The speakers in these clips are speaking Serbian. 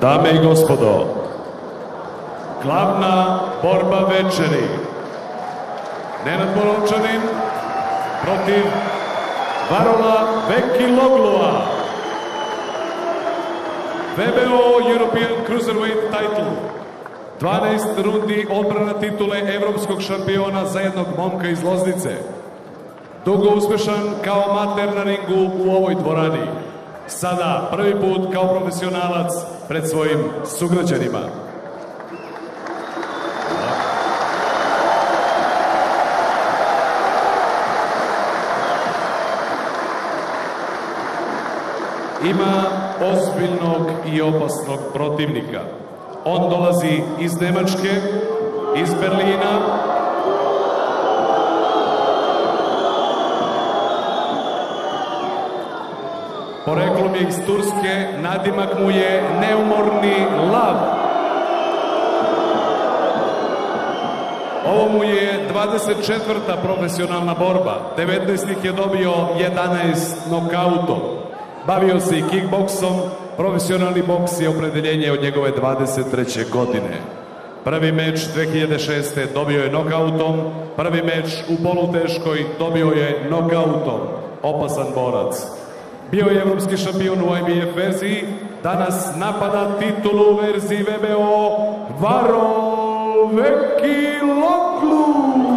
Dame i gospodo, glavna borba večeri. Nenad Borovčanin protiv Varola Veki Loglua. VBO European Cruiserweight title. 12 rundi odbrana titule evropskog šampiona za jednog momka iz Loznice. Dugo uspešan kao amater na ringu u ovoj dvorani. Sada prvi put kao profesionalac pred svojim sugrađanima. Ima ozbiljnog i opasnog protivnika. On dolazi iz Nemačke, iz Berlina, je iz Turske, nadimak mu je neumorni lav. Ovo mu je 24. profesionalna borba. 19 ih je dobio 11 nokautom. Bavio se i kickboksom, profesionalni boks je opredeljenje od njegove 23. godine. Prvi meč 2006. dobio je nokautom, prvi meč u poluteškoj dobio je nokautom. Opasan borac. Bio je evropski šampion u IBF verziji, danas napada titulu u verziji VBO Varo Veki Loklu.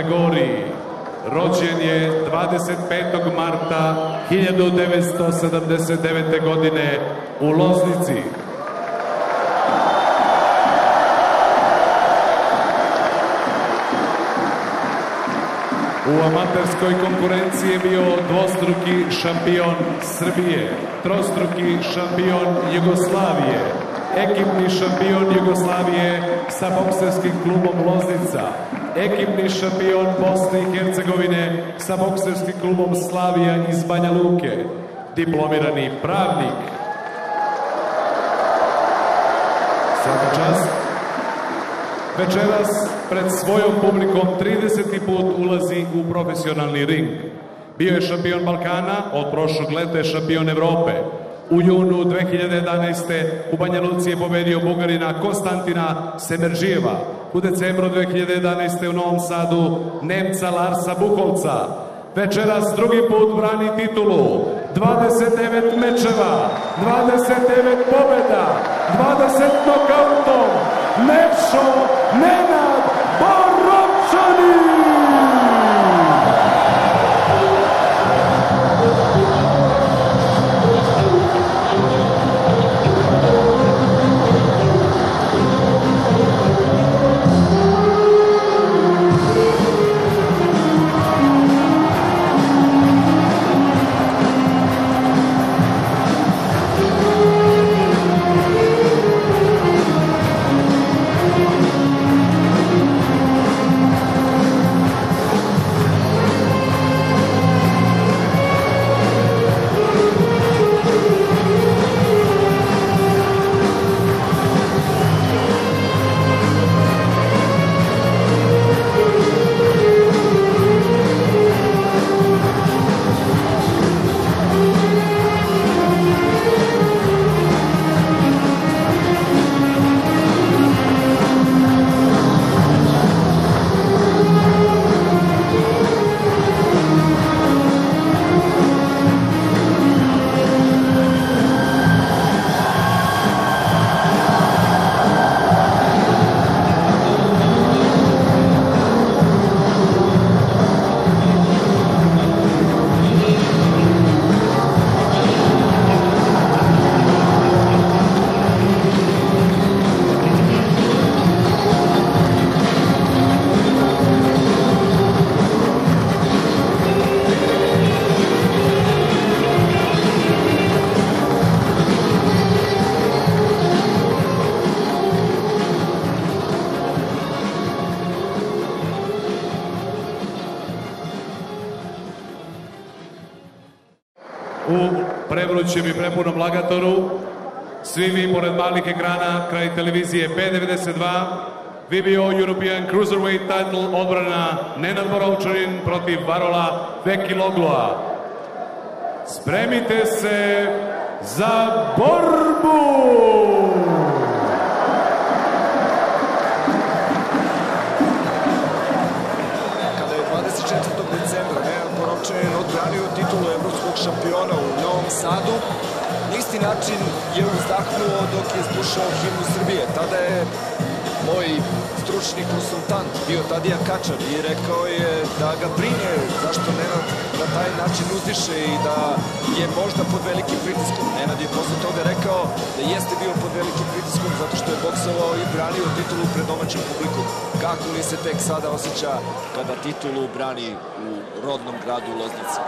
Kategoriji. Rođen je 25. marta 1979. godine u Loznici. U amaterskoj konkurenciji je bio dvostruki šampion Srbije, trostruki šampion Jugoslavije, ekipni šampion Jugoslavije sa bokserskim klubom Loznica, ekipni šampion Bosne i Hercegovine sa bokserskim klubom Slavija iz Banja Luke, diplomirani pravnik. Svaka čast. Večeras pred svojom publikom 30. put ulazi u profesionalni ring. Bio je šampion Balkana, od prošlog leta je šampion Evrope. U junu 2011. u Banja Luci je pobedio Bugarina Konstantina Semeržijeva. U decembru 2011. u Novom Sadu Nemca Larsa Bukovca. Večeras drugi put brani titulu. 29 mečeva, 29 pobeda, 20 nokautom. Nešo Nenad Borovčanin! U prevrućem i prepunom Lagatoru. Svi vi pored malih ekrana kraj televizije B92 VBO European Cruiserweight title odbrana Nenad Borovčanin protiv Varola Veki Logloa. Spremite se za borbu! Šampiona u Novom Sadu, na isti način je uzdahnuo dok je slušao himnu Srbije. Tada je moj stručni konsultant bio Tadija Kačar i rekao je da ga brine zašto Nenad na taj način uzdiše i da je možda pod velikim pritiskom. Nenad je posle toga rekao da jeste bio pod velikim pritiskom zato što je boksovao i branio titulu pred domaćim publikom. Kako li se tek sada osjeća kada titulu brani u rodnom gradu Loznici?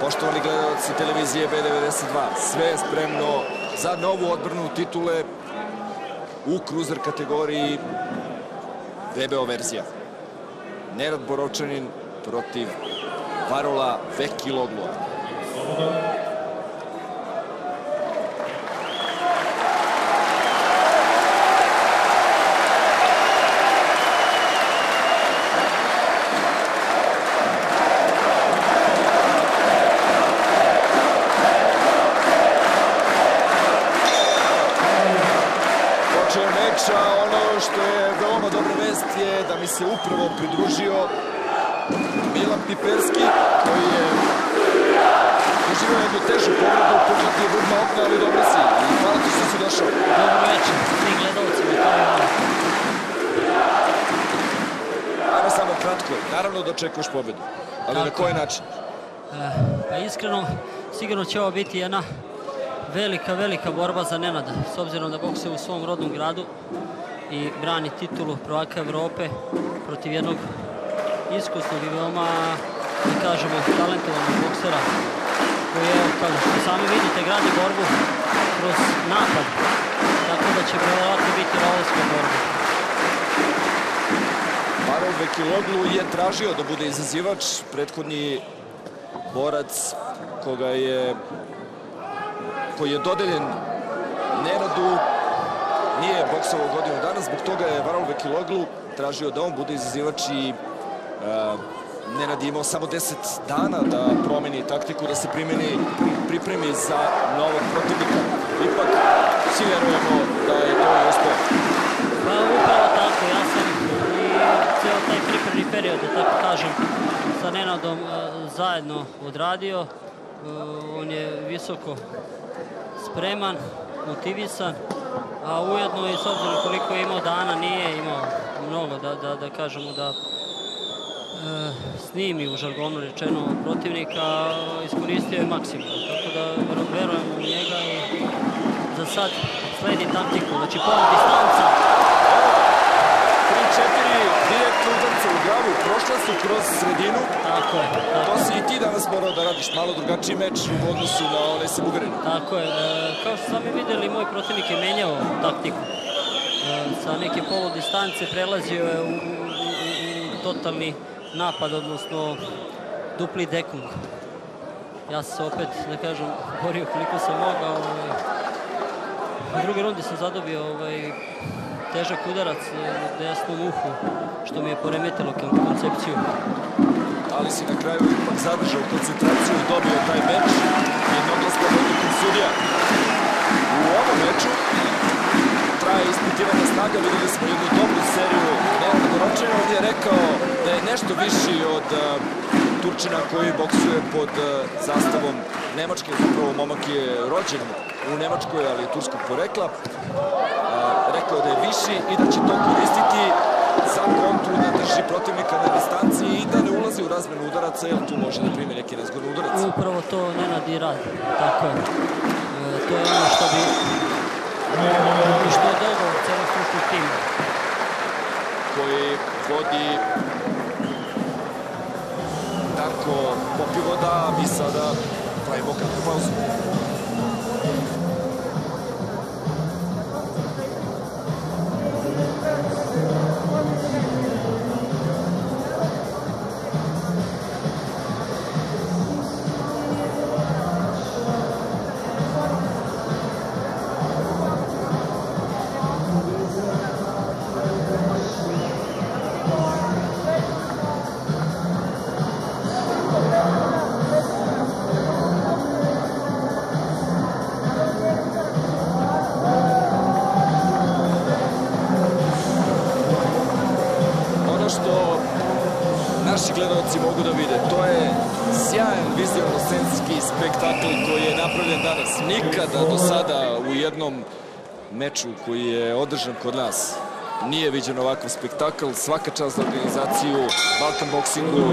Poštovani gledalci televizije B92, sve je spremno za novu odbranu titule u kruzer kategoriji VBO verzija. Nerad Borovčanin protiv Varola Veki očekuješ pobedu. Ali na koji način? E, Pa iskreno, sigurno će ovo biti jedna velika, velika borba za Nenada, s obzirom da boksuje u svom rodnom gradu i brani titulu prvaka Evrope protiv jednog iskusnog i veoma, da kažemo, talentovanog boksera koji je, kao što sami vidite, gradi borbu kroz napad. Tako da će vjerojatno biti rovovska borba. Vekiloglu je tražio da bude izazivač. Prethodni borac koga je koji je dodeljen Nenadu nije boksovao godinu dana, zbog toga je Varol Vekiloglu tražio da on bude izazivač i uh, Nenad je imao samo 10 dana da promeni taktiku, da se primeni, pripremi za novog protivnika. Ipak, svi verujemo da je to uspeo. Pa upravo tako, ja sam ceo taj pripremni period, da tako kažem, sa Nenadom e, zajedno odradio. E, On je visoko spreman, motivisan, a ujedno i s obzirom koliko je imao dana, nije imao mnogo da, da, da kažemo da e, snimi u žargonu rečeno protivnika, iskoristio je maksimum. Tako da verujem u njega i za sad sledi taktiku, znači pola distanca, 3-4 direktno udarca u glavu, prošla su kroz sredinu. Tako je, tako, To si i ti danas morao da radiš malo drugačiji meč u odnosu na onaj sa Bugarina. tako je. E, kao što sami videli, moj protivnik je menjao taktiku. E, sa neke polu distance prelazio je u, u, u, u totalni napad, odnosno dupli dekung. Ja sam se opet, da kažem, borio koliko sam mogao. Ovaj, u drugoj rundi sam zadobio ovaj, težak udarac e, u desnom uhu, što mi je poremetilo kon- koncepciju. Ali si na kraju ipak zadržao koncentraciju i dobio taj meč. Jednoglasna odlukom sudija. U ovom meču traje ispitivanje snaga. Videli smo jednu dobru seriju Nenada Borovčina. On je rekao da je nešto viši od uh, Turčina koji boksuje pod uh, zastavom Nemačke. Zapravo momak je rođen u Nemačkoj, ali je turskog porekla. Rekao da je viši i da će to koristiti za kontru da drži protivnika na distanci i da ne ulazi u razmenu udaraca, jer tu može da primi neki nezgodni udarac. Upravo to Nenad i radi, tako je. E, to je ono što bi i što je dogovor celog stručnog tima. koji vodi Darko Popivoda, mi sada pravimo kratku pauzu. Gledalci mogu da vide. To je sjajan vizualno-scenski spektakl koji je napravljen danas. Nikada do sada u jednom meču koji je održan kod nas nije viđen ovakav spektakl. Svaka čast za organizaciju Balkan Boxingu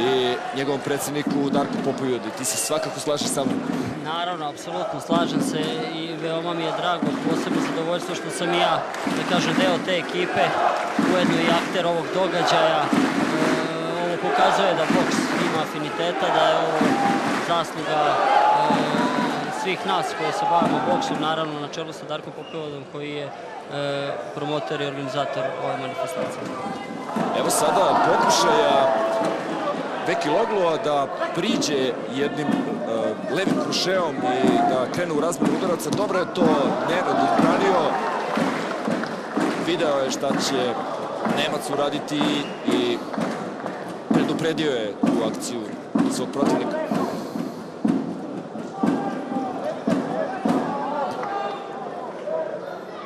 i njegovom predsedniku Darku Popojudi. Ti se svakako slažeš sa mnom? Naravno, apsolutno slažem se i veoma mi je drago, posebno zadovoljstvo što sam ja, da kažem, deo te ekipe, ujedno i akter ovog događaja. E, pokazuje da boks ima afiniteta, da je ovo zasluga e, svih nas koji se bavimo boksom, naravno na čelu sa Darkom Popovodom koji je e, promotor i organizator ove manifestacije. Evo sada pokušaja Beki Loglova da priđe jednim uh, levim krušeom i da krene u razmenu udaraca. Dobro je to Nenad odbranio. Video je šta će Nemac uraditi i predupredio je tu akciju svog protivnika.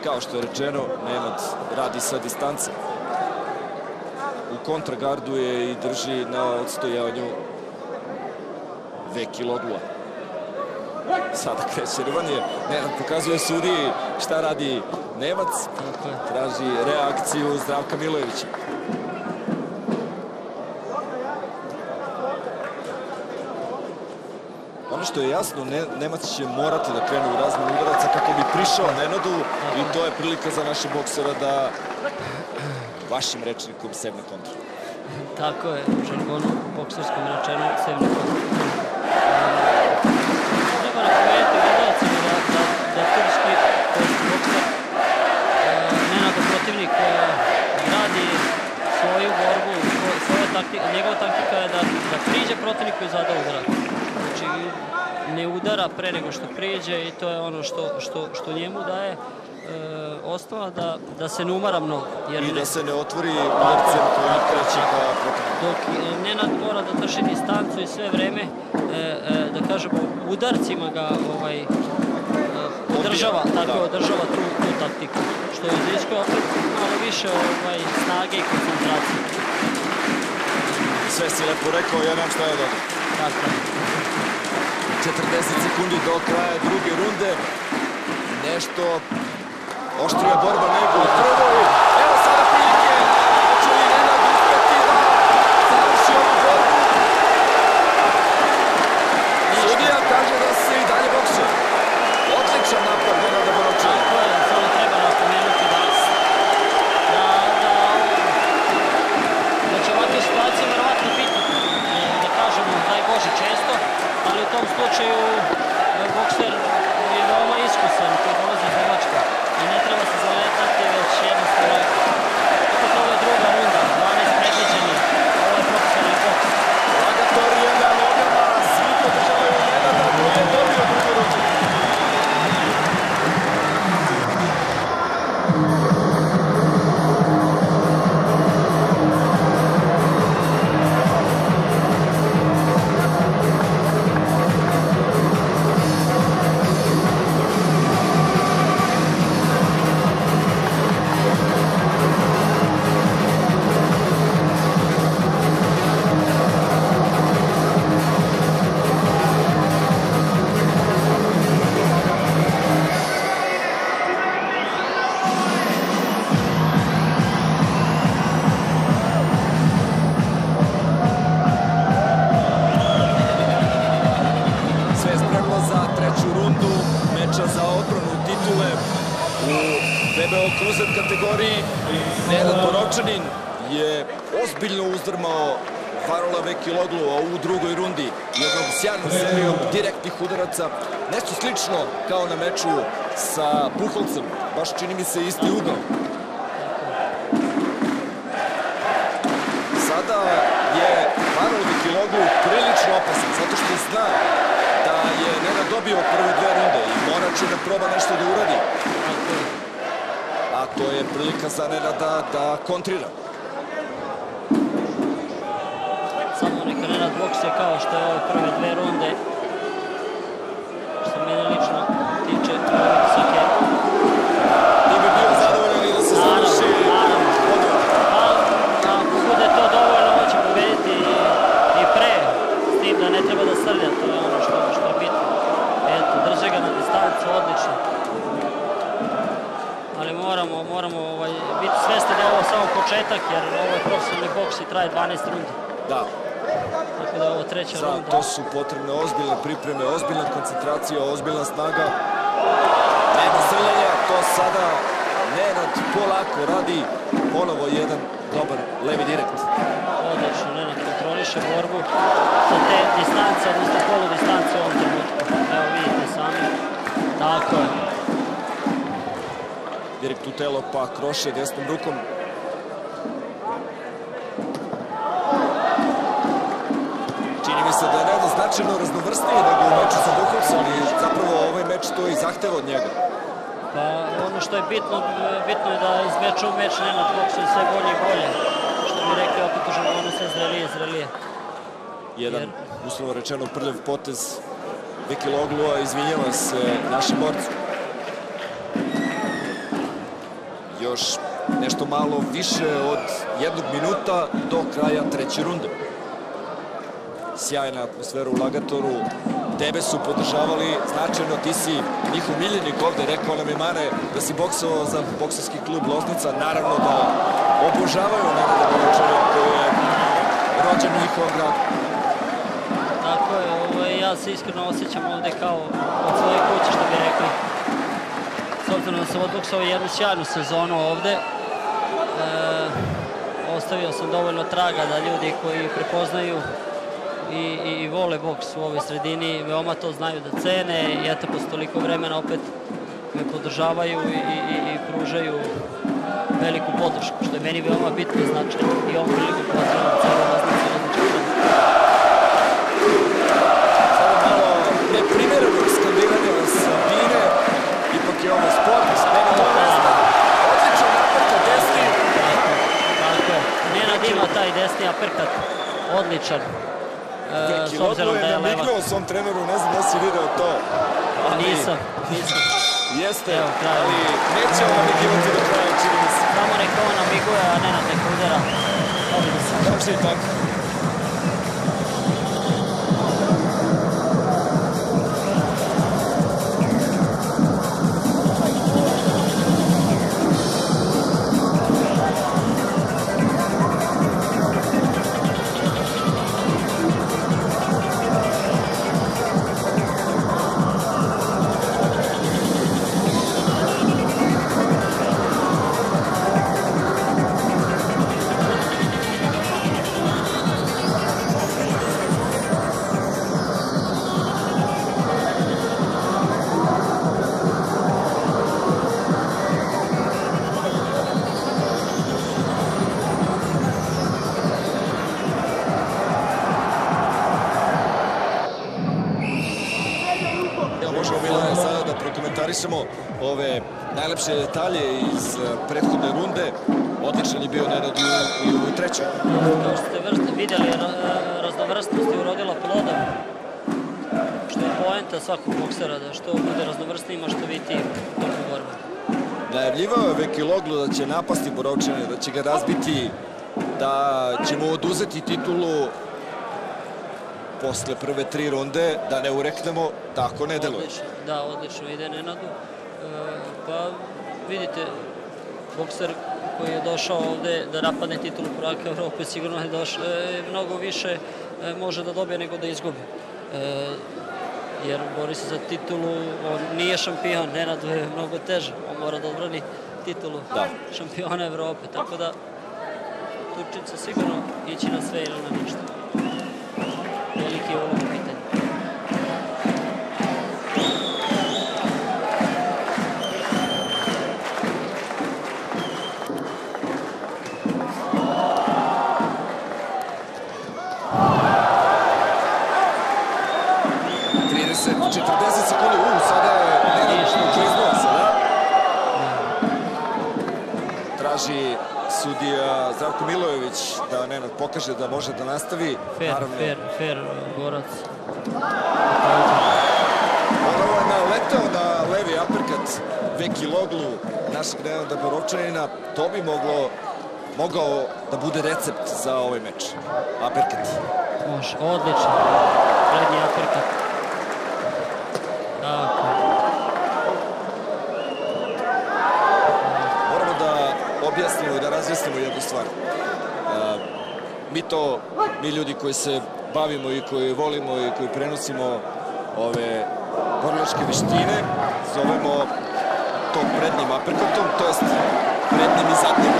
Kao što je rečeno, Nemac radi sa distance u kontragardu je i drži na odstojanju Veki Logua. Sada kreće rvanje. Nenad pokazuje sudiji šta radi Nemac. Traži reakciju Zdravka Milojevića. Što je jasno, Nemac će morati da krene u razmenu udaraca kako bi prišao Nenadu i to je prilika za naše boksera da vašim rečnikom sevne kontra. Tako je, u žargonu bokserskom rečenu sevne kontra. Da, da, da Nenado protivnik radi svoju borbu, njegova taktika je da, da priđe protivniku i zada udara. Znači, ne udara pre nego što priđe i to je ono što, što, što njemu daje e, osnova da, da se ne umara mnogo. Jer I da se ne otvori udarcem koji kreće ka protivniku. Dok e, Nenad mora da drži distancu i sve vreme, e, e, da kažemo, udarcima ga ovaj, e, održava, tako da. održava tu, tu taktiku. Što je iziskuje opet malo više ovaj, snage i koncentracije. Sve si lepo rekao, ja nemam šta je dobro. Tako 40 sekundi do kraja druge runde. Nešto Oštrija borba nego u prvoj. Evo sada prilike. Hoće li Nenad uspeti da završi ovu borbu? Sudija kaže da se i dalje boksu. Odličan napad Nenada Borovčina. Tako je, samo treba napomenuti da da, da, da će ovakve situacije verovatno biti, da kažemo, daj Bože često, ali u ozbiljno uzdrmao Farola Vekiloglu u drugoj rundi jednom sjajnom serijom direktnih udaraca. Nešto slično kao na meču sa Buholcem, baš čini mi se isti ugao. Sada je Farol Vekiloglu prilično opasan, zato što zna da je Nenad dobio prve dve runde i morat će da proba nešto da uradi. A to je prilika za Nenada da kontrira. se kao što je ove prve dve runde. Što mene lično tiče visoke. Ti bi bio zadovoljan i da se završi. Pa, ako bude to dovoljno, on će pobediti i, i pre. S tim da ne treba da srlja, to je ono što, što je bitno. Eto, drže ga na distancu, odlično. Ali moramo, moramo ovaj, biti svesni da je ovo samo početak, jer ovo je profesionalni boks i traje 12 rundi. Da, Da je ovo treća Za runda. to su potrebne ozbiljne pripreme, ozbiljna koncentracija, ozbiljna snaga. Nema srljanja, to sada Nenad polako radi. Ponovo jedan dobar levi direkt. Odlično, Nenad kontroliše borbu sa te distance, odnosno polu distance u ovom trenutku. Evo vidite sami. Tako je. Direkt u telo pa kroše desnom rukom. Čini mi se da je Nenad značajno raznovrstniji nego u meču sa Bukovcem i zapravo ovaj meč to i zahteva od njega. Pa ono što je bitno, bitno je da iz meča u meč Nenad boksuje sve bolje i bolje. Što bi rekli opet u žargonu sve zrelije, zrelije. Jedan, Jer- uslovno rečeno, prljav potez Viki Loglua izvinjava se našem borcu. Još nešto malo više od jednog minuta do kraja treće runde. Sjajna atmosfera u Lagatoru. Tebe su podržavali značajno, ti si njihov miljenik ovde, rekao nam je Mane da si boksovao za boksarski klub Loznica. Naravno da obožavaju Nenada Boročara koji je rođen u njihovom gradu. Tako je, ovaj, ja se iskreno osjećam ovde kao od svoje kuće, što bi rekli. S obzirom da sam odboksao jednu sjajnu sezonu ovde, e, ostavio sam dovoljno traga da ljudi koji prepoznaju i, i, vole boks u ovoj sredini, veoma to znaju da cene i eto, posle toliko vremena opet me podržavaju i, i, i, pružaju veliku podršku, što je meni veoma bitno i značajno. I ovom priliku pozdravljam celo vaznicu Sada malo neprimerenog skandiranja sa Bine. Ipak je ovo sport, nema to mesta. Odličan napad ka desni. Tako je. Nenad ima taj desni aperkat. Odličan. Veki s obzirom da je leva. svom treneru, ne znam da si video to. Ali Nisam, nisam. Jeste, Evo, ali neće on namigivati do kraja, čini mi se. Samo neka on namiguje, a Nenad neka udara. Dobro se. Znači i tako. Poenta svakog boksera, da što bude raznovrsniji ima što biti dobru borbu. Najavljivao je Veki Loglu da će napasti Borovčane, da će ga razbiti, da će mu oduzeti titulu posle prve tri runde, da ne ureknemo, tako ne deluje. Da, odlično ide Nenadu. E, pa vidite, bokser koji je došao ovde da napadne titulu prvaka Evrope sigurno je došao, e, mnogo više e, može da dobije nego da izgubi. Jer bori se za titulu, on nije šampion, Nenadu je mnogo teže, on mora da odbrani titulu Da. šampiona Evrope, tako da Turčica sigurno ići na sve ili na ništa. Veliki ulog Traži sudija Zdravko Milojević da Nenad pokaže da može da nastavi. Fair, Naravno, fair, fair, Gorac. Ponovo je naletao na levi aperkat Veki Loglu, našeg Nenada Borovčanina. To bi moglo, mogao da bude recept za ovaj meč. Aperkat. Može, odlično. Prednji aperkat. Tako. Moramo da objasnimo i da razjasnimo jednu stvar. Mi to, mi ljudi koji se bavimo i koji volimo i koji prenosimo ove borilačke veštine, zovemo to prednjim aperkatom, to jest prednjim i zadnjim.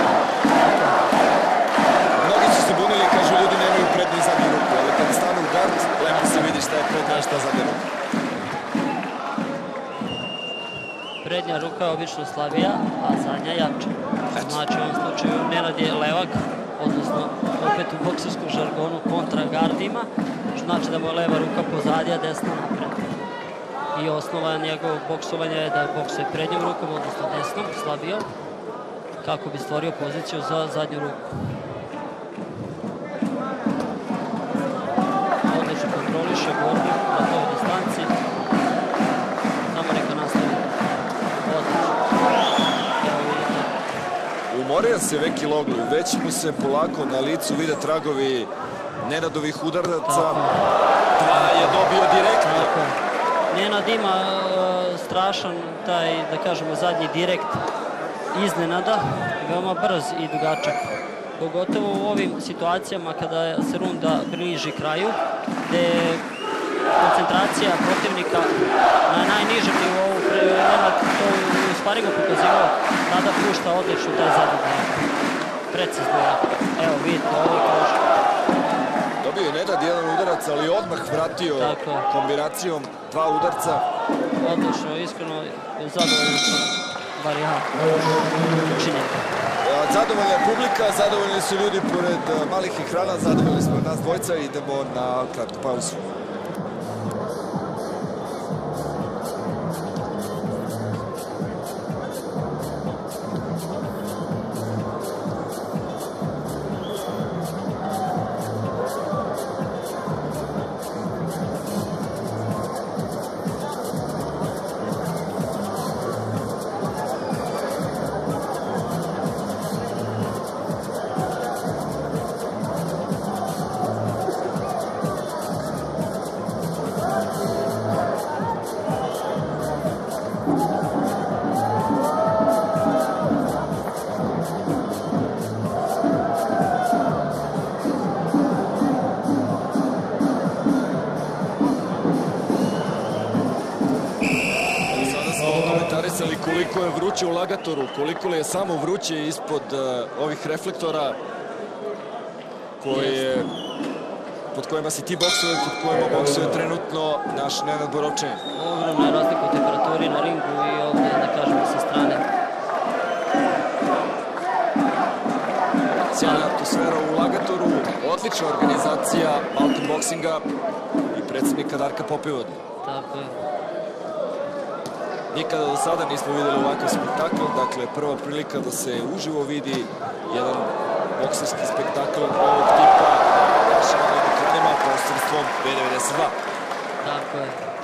Mnogi su se bunili, kažu ljudi nemaju prednji i zadnji ruku, ali kada stane u gard, lepo se vidi šta je prednja, šta zadnja ruka. Prednja ruka je obično slabija, a zadnja jača. Znači u ovom slučaju Nenad je levak, opet u bokserskom žargonu kontra gardima, što znači da mu je leva ruka pozadi, a desna napred. I osnova njegovog boksovanja je da boksuje prednjom rukom, odnosno desnom, slabijom, kako bi stvorio poziciju za zadnju ruku. Odlično kontroliše borbu Umorio se Veki Loglu, već mu se polako na licu vide tragovi Nenadovih udaraca. Dva je dobio direktno. Je. Nenad ima e, strašan taj, da kažemo, zadnji direkt iznenada, veoma brz i dugačak. Pogotovo u ovim situacijama kada se runda bliži kraju, gde koncentracija protivnika na najnižem nivou, Nenad to u sparingu pokazivao, tada pušta odlično taj zadnji. Precizno je. Evo vidite, ovo je. Dobio je Nenad jedan udarac, ali odmah vratio kombinacijom dva udarca. Odlično, iskreno zadovoljno ja učinjen. A, Zadovoljna je publika, zadovoljni su ljudi pored a, malih ekrana, zadovoljni smo nas dvojca i idemo na kratku pauzu. Vruće u Lagatoru, koliko li je samo vruće ispod uh, ovih reflektora koje, pod kojima si ti boksuje, pod kojima boksuje trenutno naš Nenad Borovčanin. Ogromna je razlika u temperaturi na ringu i ovde, da kažemo, sa strane. Sjajna atmosfera u Lagatoru, odlična organizacija Mountain Boxinga i predsednika Darka Popivodna. Tako je. Nikada do sada nismo videli ovakav spektakl, dakle prva prilika da se uživo vidi jedan bokserski spektakl ovog tipa na našim ekranima posredstvom B92. Tako je.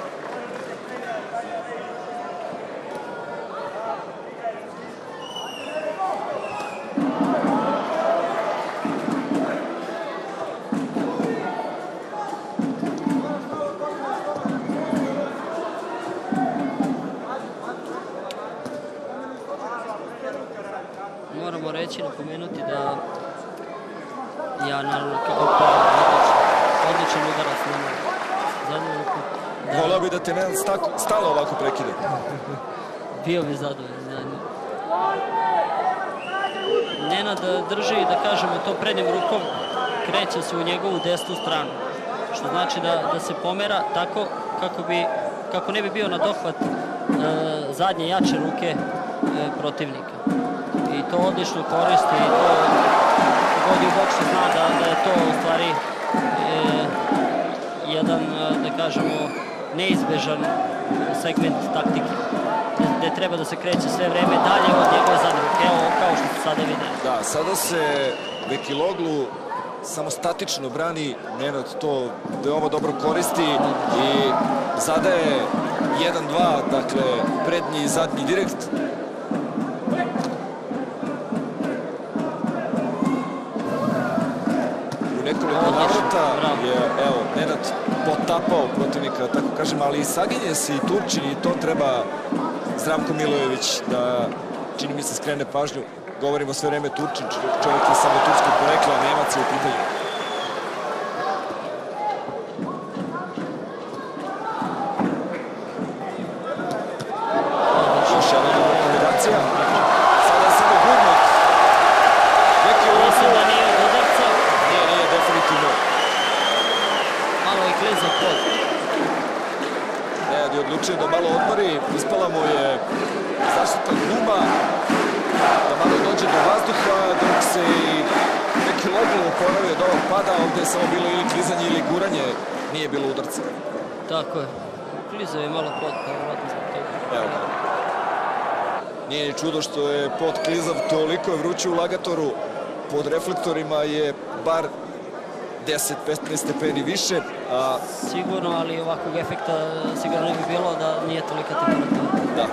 Bi da te stako- stalo ovako prekide. bio bi zadovoljan. Ja. Nenad drži, da kažemo, to prednjom rukom, kreće se u njegovu desnu stranu. Što znači da, da se pomera tako kako, bi, kako ne bi bio na dohvat e, zadnje jače ruke e, protivnika. I to odlično koristi i to god je u boksu zna da, da je to u stvari e, jedan, da kažemo, neizbežan segment taktike gde treba da se kreće sve vreme dalje od njegove zadnje ruke, evo kao što ste sada videli. Da, sada se Vekiloglu samo statično brani, Nenad to veoma dobro koristi i zadaje 1-2, dakle prednji i zadnji direkt. U nekoliko navrata je, evo, Nenad potapao protivnika, da tako kažem, ali i Saginjes i Turčin i to treba Zdravko Milojević da čini mi se skrene pažnju. Govorimo sve vreme Turčin, čovjek je samo turskog porekla, Nemac je u pitanju. je bar 10-15 stepeni više. A... Sigurno, ali ovakvog efekta e, sigurno ne bi bilo da nije tolika temperatura. Da.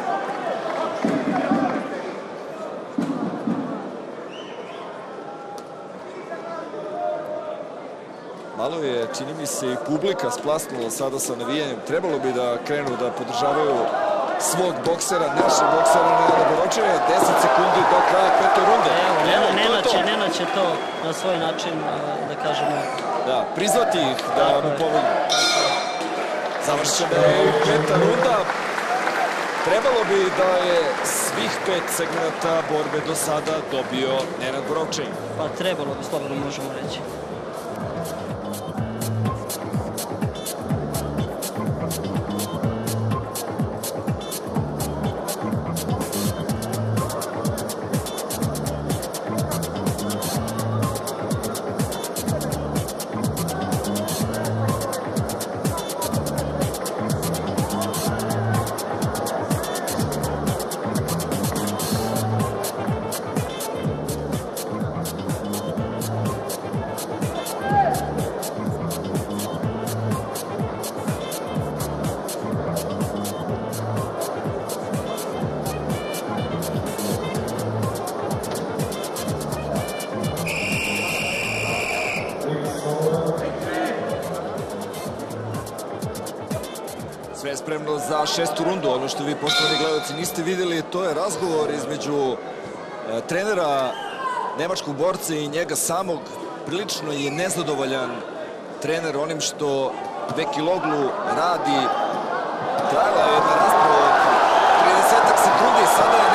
Malo je, čini mi se, i publika splasnula sada sa navijanjem. Trebalo bi da krenu da podržavaju svog boksera, našeg boksera na Boročeva, 10 sekundi do kraja pete runde. Evo, Evo nema, će, nema će to na svoj način, da kažemo. Da, prizvati ih da Tako mu. Završena je e, peta runda. Trebalo bi da je svih pet segmenta borbe do sada dobio Nenad Boročev. Pa trebalo bi, slobodno možemo reći. šestu rundu. Ono što vi, poštovani gledalci, niste videli, to je razgovor između e, trenera nemačkog borca i njega samog. Prilično je nezadovoljan trener onim što Vekiloglu radi. Trajala je jedna rasprava 30 sekundi, sada je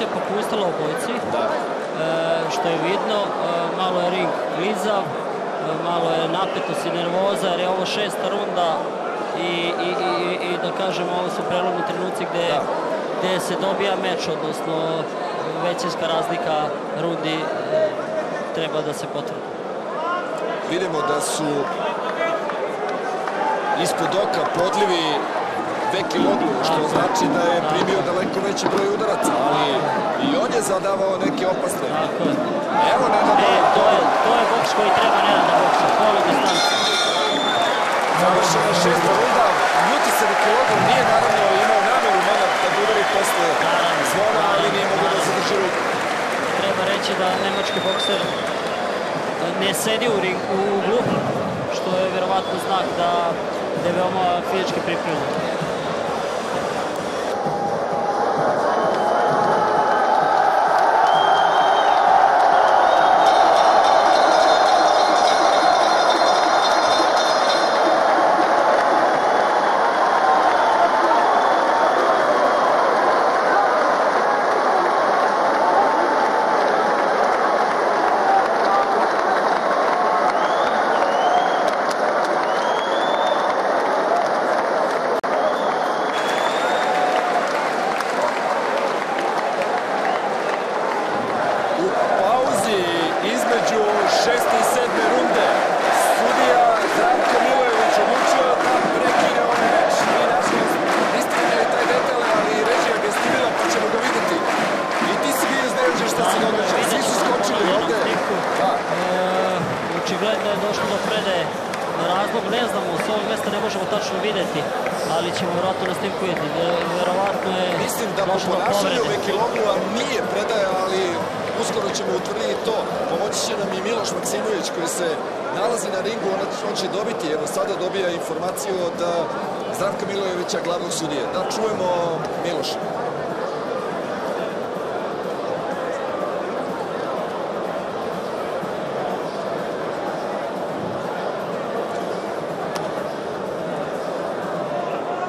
koncentracija popustila u bojci. Da. E, što je vidno, e, malo je ring klizav, e, malo je napetost i nervoza, jer je ovo šesta runda i, i, i, i da kažemo, ovo su prelomni trenuci gde, da. gde se dobija meč, odnosno većinska razlika rundi treba da se potvrdi. Vidimo da su ispod oka podlivi Veki Loglu, što znači da je primio daleko veći broj udaraca, ali i on je zadavao neke opasne. Je. Evo Nenada. E, to je, to je boks koji treba Nenada boksa, polu distanca. Završena šesta runda, ljuti se Veki Loglu, nije naravno imao nameru Nenad da udari posle zvona, ali nije mogo da zadrži ruku. Treba reći da nemački bokser ne sedi u, u uglu, što je verovatno znak da, da je veoma fizički pripremljen.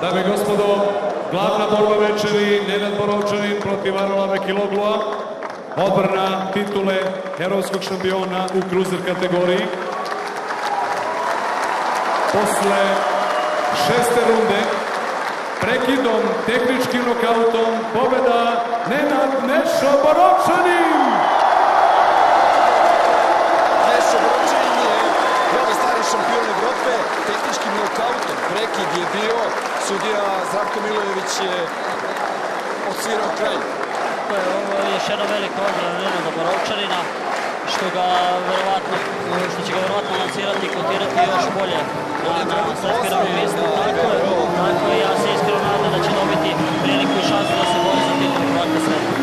Dame i gospodo, glavna borba večeri, Nenad Borovčanin protiv Arola Vekiloglua, odbrana titule herojskog šampiona u cruiser kategoriji. Posle šeste runde, prekidom, tehničkim nokautom, pobeda Nenad Nešo Borovčanin! Nešo Borovčanin je novi stari šampion Evrope, tehničkim nokautom. Prekid je bio Sudija Zdravko Milojević je odsvirao kraj. To je ovo još jedna velika odbrana Nenada Borovčanina, što ga verovatno, što će ga verovatno lancirati i kotirati još bolje na, na trofiranom mjestu. Tako je, tako je, ja se iskreno nadam da će dobiti priliku i šansu da se bori za titul prvaka sveta.